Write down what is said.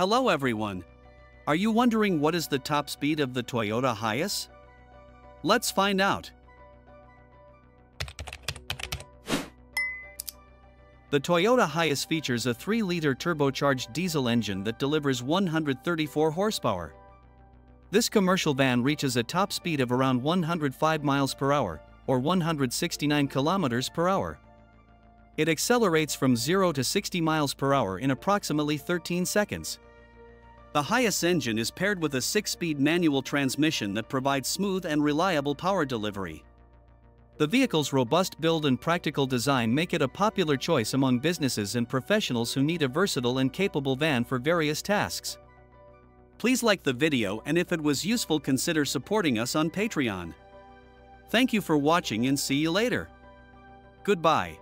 Hello everyone. Are you wondering what is the top speed of the Toyota Hiace? Let's find out. The Toyota Hiace features a 3-liter turbocharged diesel engine that delivers 134 horsepower. This commercial van reaches a top speed of around 105 miles per hour, or 169 kilometers per hour. It accelerates from 0 to 60 miles per hour in approximately 13 seconds. The Hiace engine is paired with a 6-speed manual transmission that provides smooth and reliable power delivery. The vehicle's robust build and practical design make it a popular choice among businesses and professionals who need a versatile and capable van for various tasks. Please like the video and if it was useful consider supporting us on Patreon. Thank you for watching and see you later. Goodbye.